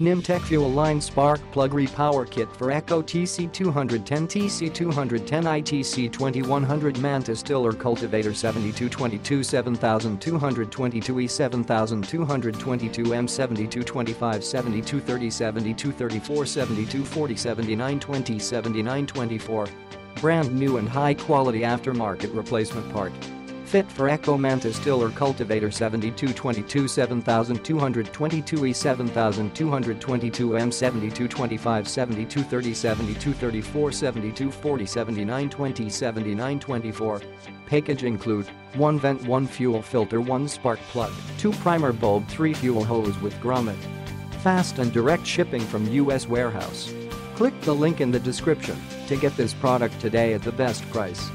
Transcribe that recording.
NIMTEK Fuel Line Spark Plug Repower Kit for Echo TC210 TC210 ITC2100 Mantis Tiller Cultivator 7222 7222 E7222 M7225 7230 7234 7240 7920 7924 Brand new and high quality aftermarket replacement part Fit for Echo Mantis Tiller Cultivator 7222 7222 E7222 M7225 7230 7234 7240 7920 7924 Package include 1 vent 1 fuel filter 1 spark plug 2 primer bulb 3 fuel hose with grommet. Fast and direct shipping from U.S. warehouse. Click the link in the description to get this product today at the best price.